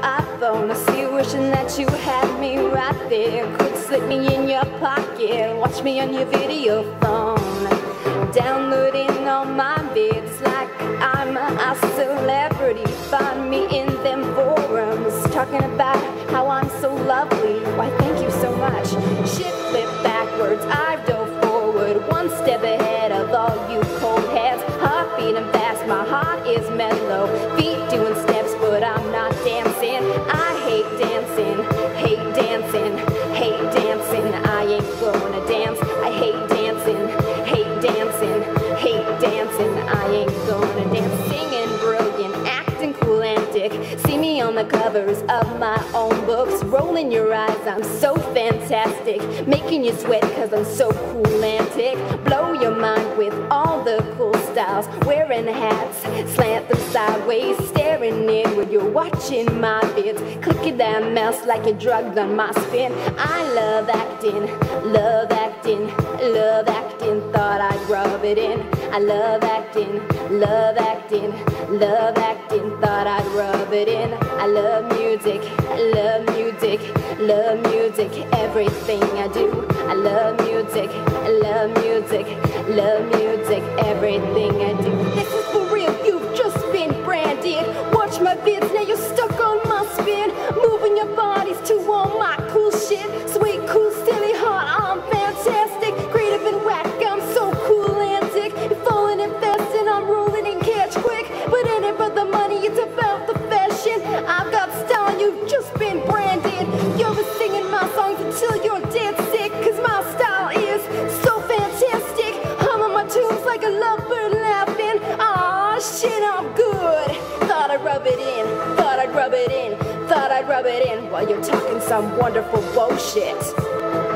iPhone. I see you wishing that you had me right there. Could slip me in your pocket, watch me on your video phone. Downloading all my vids like I'm a celebrity. Hate dancing, hate dancing. I ain't gonna dance. Singing brilliant, acting cool and dick. See me on the covers of my own books. Rolling your eyes, I'm so fantastic. Making you sweat cause I'm so cool and tick. Blow your mind with all the cool styles. Wearing hats, slant them sideways. Staring in when you're watching my vids. Clicking that mouse like you're drugged on my spin. I love acting, love acting, love acting. I love acting, love acting, love acting. Thought I'd rub it in. I love music, I love music, love music. Everything I do. I love music, I love music, love music. Everything I do. This is for real. You've just been branded. Watch my vids, now you're stuck on my spin. Moving your bodies to all my cool shit. Sweet, cool, rub it in, thought I'd rub it in while you're talking some wonderful bullshit.